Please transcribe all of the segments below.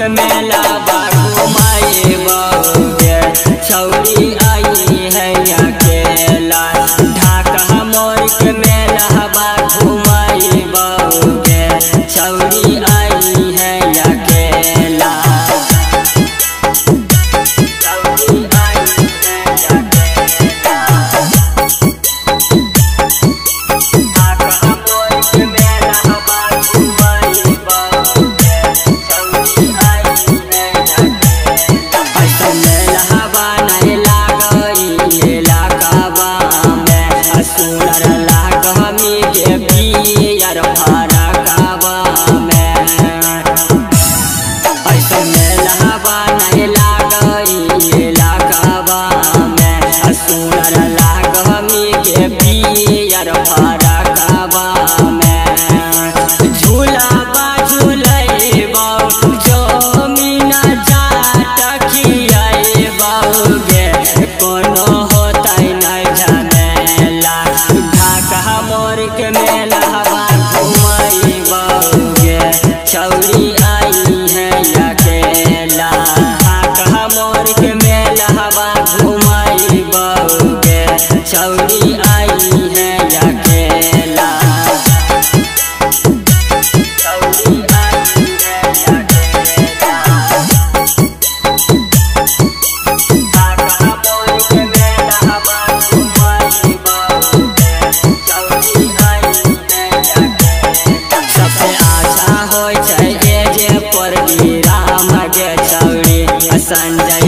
मेला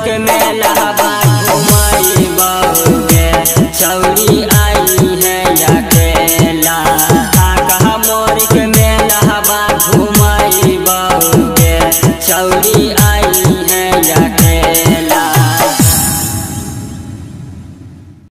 चौक में लहबा घुमाई बहुगे चौरी आई है अकेला कहा मोरिक में लहबा घुमाई बहुगे चौरी